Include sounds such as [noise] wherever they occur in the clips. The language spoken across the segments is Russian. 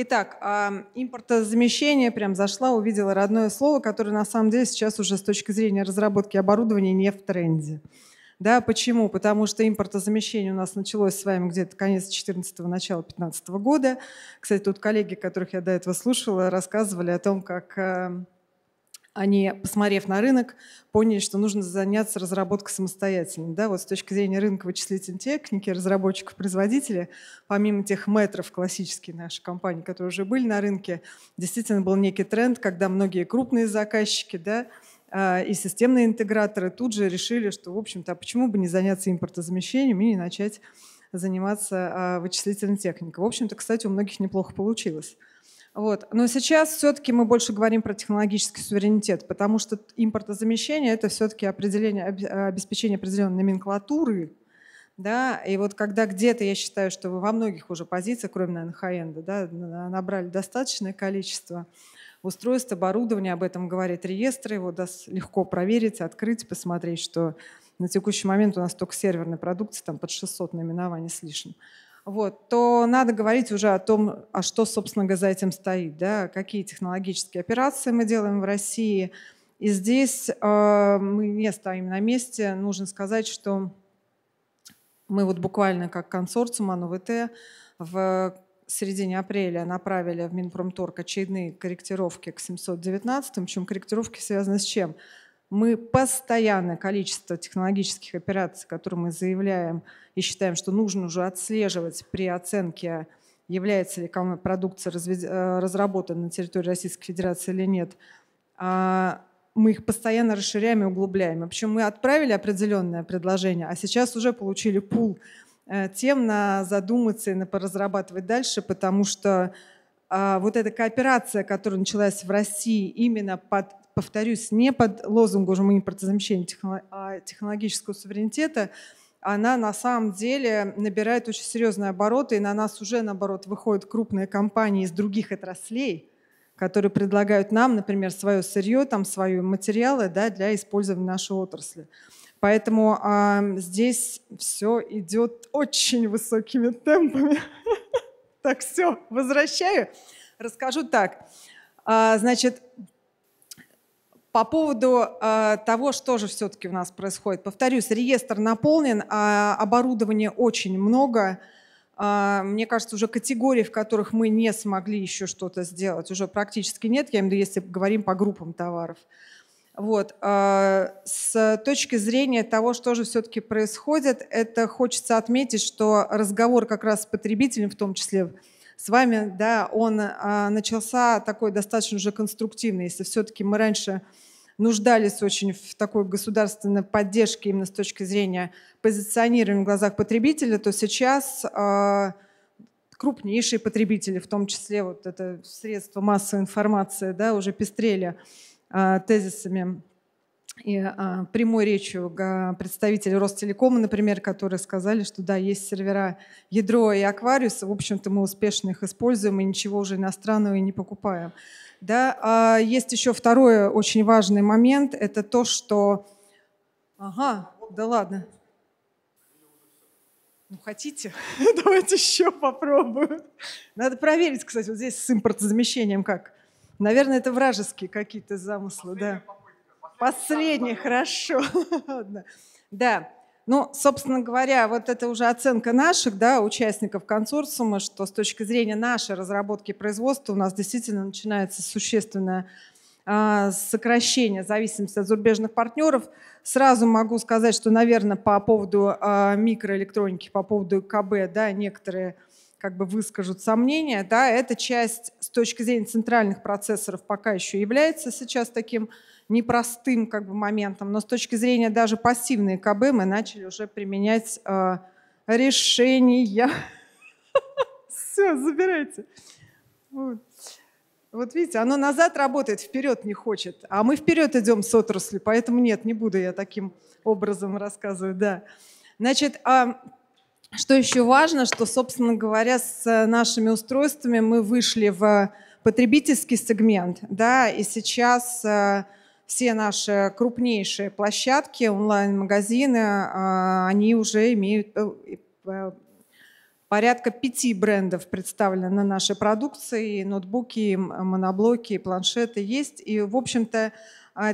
Итак, импортозамещение прям зашла, увидела родное слово, которое на самом деле сейчас уже с точки зрения разработки оборудования не в тренде. Да, почему? Потому что импортозамещение у нас началось с вами где-то конец 14 начала 15 года. Кстати, тут коллеги, которых я до этого слушала, рассказывали о том, как они, посмотрев на рынок, поняли, что нужно заняться разработкой самостоятельно. Да, вот с точки зрения рынка вычислительной техники, разработчиков, производителей, помимо тех метров классических наших компаний, которые уже были на рынке, действительно был некий тренд, когда многие крупные заказчики да, а, и системные интеграторы тут же решили, что, в общем-то, а почему бы не заняться импортозамещением и не начать заниматься а, вычислительной техникой. В общем-то, кстати, у многих неплохо получилось. Вот. Но сейчас все-таки мы больше говорим про технологический суверенитет, потому что импортозамещение – это все-таки определение, обеспечение определенной номенклатуры, да, и вот когда где-то, я считаю, что вы во многих уже позициях, кроме, наверное, хай-энда, да, набрали достаточное количество устройств, оборудования, об этом говорит реестр, его даст легко проверить, открыть, посмотреть, что на текущий момент у нас только серверной продукции там под 600 наименований с лишним вот, то надо говорить уже о том, а что, собственно, за этим стоит, да, какие технологические операции мы делаем в России. И здесь э, мы не стоим на месте. Нужно сказать, что мы вот буквально как консорциум АНУВТ в середине апреля направили в Минпромторг очередные корректировки к 719, причем корректировки связаны с чем? Мы постоянное количество технологических операций, которые мы заявляем и считаем, что нужно уже отслеживать при оценке, является ли продукция э, разработана на территории Российской Федерации или нет, а, мы их постоянно расширяем и углубляем. И причем мы отправили определенное предложение, а сейчас уже получили пул э, тем на задуматься и на поразрабатывать дальше, потому что а, вот эта кооперация, которая началась в России именно под повторюсь, не под лозунгом импортозамещения а технологического суверенитета, она на самом деле набирает очень серьезные обороты, и на нас уже, наоборот, выходят крупные компании из других отраслей, которые предлагают нам, например, свое сырье, там, свои материалы да, для использования нашей отрасли. Поэтому э, здесь все идет очень высокими темпами. [laughs] Так, все, возвращаю. Расскажу так. А, значит, по поводу э, того, что же все-таки у нас происходит. Повторюсь, реестр наполнен, а оборудования очень много. Э, мне кажется, уже категорий, в которых мы не смогли еще что-то сделать, уже практически нет, я имею в виду, если говорим по группам товаров. Вот. Э, с точки зрения того, что же все-таки происходит, это хочется отметить, что разговор как раз с потребителем, в том числе с вами, да, он а, начался такой достаточно уже конструктивный. Если все-таки мы раньше нуждались очень в такой государственной поддержке именно с точки зрения позиционирования в глазах потребителя, то сейчас а, крупнейшие потребители, в том числе вот это средства массовой информации, да, уже пестрели а, тезисами и а, прямой речью представителей Ростелекома, например, которые сказали, что да, есть сервера ядро и аквариус, в общем-то мы успешно их используем и ничего уже иностранного и не покупаем. Да, а есть еще второй очень важный момент, это то, что... Ага, да ладно. Ну, хотите? [laughs] Давайте еще попробую. Надо проверить, кстати, вот здесь с импортозамещением как. Наверное, это вражеские какие-то замыслы, да. Последний, хорошо. да. Ну, собственно говоря, вот это уже оценка наших да, участников консорциума, что с точки зрения нашей разработки производства у нас действительно начинается существенное а, сокращение зависимости от зарубежных партнеров. Сразу могу сказать, что, наверное, по поводу а, микроэлектроники, по поводу КБ, да, некоторые как бы выскажут сомнения, да, эта часть с точки зрения центральных процессоров пока еще является сейчас таким непростым как бы, моментом, но с точки зрения даже пассивной КБ мы начали уже применять э, решения. [laughs] Все, забирайте. Вот. вот видите, оно назад работает, вперед не хочет. А мы вперед идем с отрасли, поэтому нет, не буду я таким образом рассказывать. Да. Значит, а что еще важно, что, собственно говоря, с нашими устройствами мы вышли в потребительский сегмент, да, и сейчас э, все наши крупнейшие площадки, онлайн-магазины, они уже имеют э, Порядка пяти брендов представлено на нашей продукции, ноутбуки, моноблоки, планшеты есть. И, в общем-то,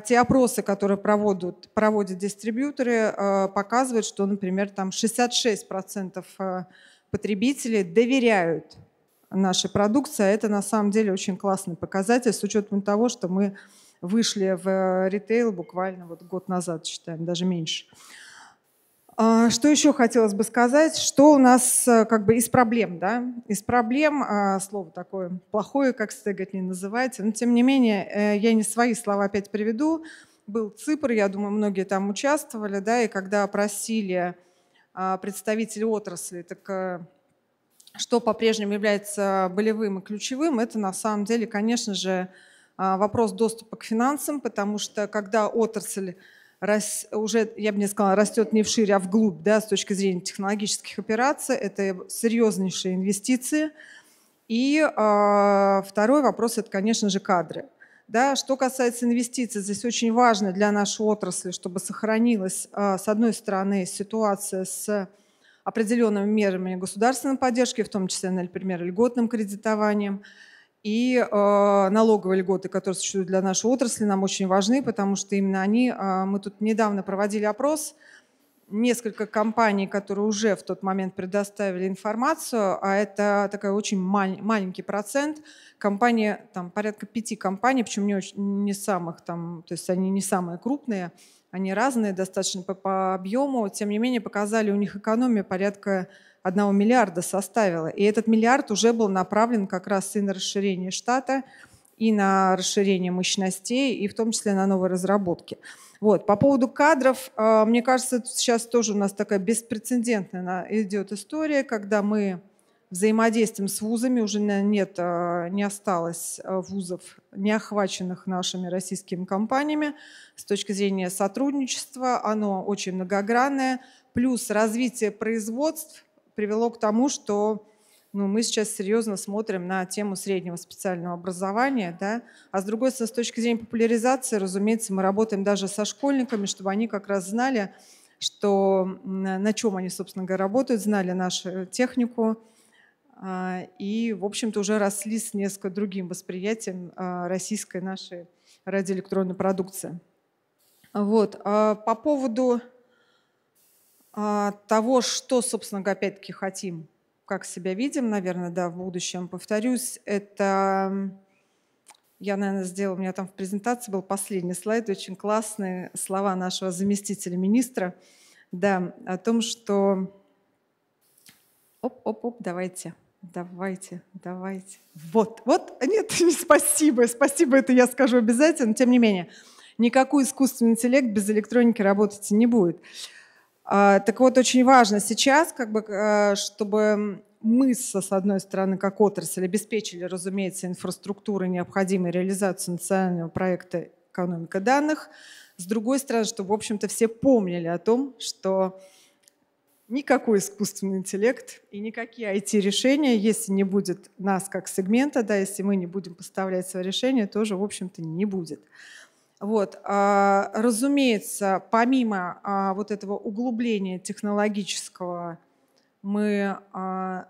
те опросы, которые проводят, проводят дистрибьюторы, а, показывают, что, например, там 66% а, потребителей доверяют нашей продукции. Это на самом деле очень классный показатель с учетом того, что мы вышли в ритейл буквально вот год назад, считаем, даже меньше. А, что еще хотелось бы сказать? Что у нас э, как бы из проблем, да? Из проблем, а, слово такое плохое, как стегать не называется, но тем не менее, э, я не свои слова опять приведу. Был ЦИПР, я думаю, многие там участвовали, да, и когда опросили а, представителей отрасли, так э, что по-прежнему является болевым и ключевым, это на самом деле, конечно же, вопрос доступа к финансам, потому что когда отрасль рас, уже, я бы не сказала, растет не вширь, а вглубь, да, с точки зрения технологических операций. Это серьезнейшие инвестиции. И э, второй вопрос – это, конечно же, кадры. Да, что касается инвестиций, здесь очень важно для нашей отрасли, чтобы сохранилась, э, с одной стороны, ситуация с определенными мерами государственной поддержки, в том числе, например, льготным кредитованием – и э, налоговые льготы, которые существуют для нашей отрасли, нам очень важны, потому что именно они, э, мы тут недавно проводили опрос, несколько компаний, которые уже в тот момент предоставили информацию, а это такой очень маль, маленький процент. Компании, там порядка пяти компаний, причем не, очень, не самых там, то есть они не самые крупные, они разные достаточно по, по объему, тем не менее показали у них экономию порядка 1 миллиарда составила. И этот миллиард уже был направлен как раз и на расширение штата, и на расширение мощностей, и в том числе на новые разработки. Вот. По поводу кадров, э, мне кажется, сейчас тоже у нас такая беспрецедентная идет история, когда мы взаимодействуем с вузами, уже нет, э, не осталось э, вузов, не охваченных нашими российскими компаниями. С точки зрения сотрудничества оно очень многогранное, плюс развитие производств привело к тому, что ну, мы сейчас серьезно смотрим на тему среднего специального образования, да, а с другой стороны, с точки зрения популяризации, разумеется, мы работаем даже со школьниками, чтобы они как раз знали, что на чем они, собственно говоря, работают, знали нашу технику, а, и, в общем-то, уже росли с несколько другим восприятием а, российской нашей радиоэлектронной продукции. Вот. А по поводу того, что, собственно, опять-таки хотим, как себя видим, наверное, да, в будущем. Повторюсь, это я, наверное, сделала, у меня там в презентации был последний слайд, очень классные слова нашего заместителя министра, да, о том, что... Оп-оп-оп, давайте, давайте, давайте. Вот, вот, нет, [laughs] спасибо, спасибо, это я скажу обязательно, тем не менее, никакой искусственный интеллект без электроники работать не будет. А, так вот, очень важно сейчас, как бы, э, чтобы мы, с одной стороны, как отрасль, обеспечили, разумеется, инфраструктуру, необходимой реализации национального проекта «Экономика данных», с другой стороны, чтобы, в общем-то, все помнили о том, что никакой искусственный интеллект и никакие IT-решения, если не будет нас как сегмента, да, если мы не будем поставлять свои решения, тоже, в общем-то, не будет. Вот. А, разумеется, помимо а, вот этого углубления технологического, мы а,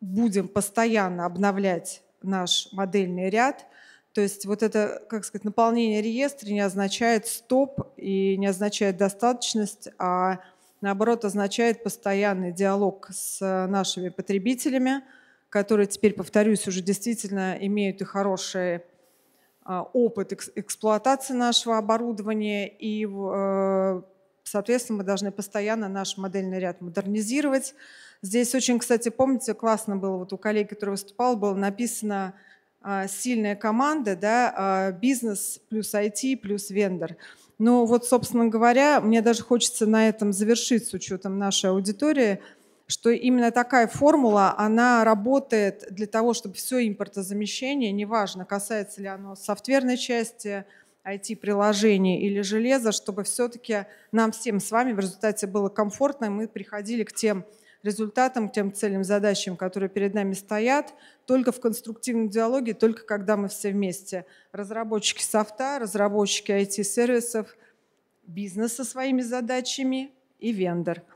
будем постоянно обновлять наш модельный ряд. То есть вот это, как сказать, наполнение реестра не означает стоп и не означает достаточность, а наоборот означает постоянный диалог с нашими потребителями, которые теперь, повторюсь, уже действительно имеют и хорошие опыт эксплуатации нашего оборудования, и, э, соответственно, мы должны постоянно наш модельный ряд модернизировать. Здесь очень, кстати, помните, классно было, вот у коллеги, который выступал, было написано а, сильная команда, да, а, бизнес плюс IT плюс вендор. Ну вот, собственно говоря, мне даже хочется на этом завершить с учетом нашей аудитории – что именно такая формула, она работает для того, чтобы все импортозамещение, неважно, касается ли оно софтверной части, IT-приложений или железа, чтобы все-таки нам всем с вами в результате было комфортно, и мы приходили к тем результатам, к тем целям, задачам, которые перед нами стоят, только в конструктивном диалоге, только когда мы все вместе. Разработчики софта, разработчики IT-сервисов, бизнес со своими задачами и вендор –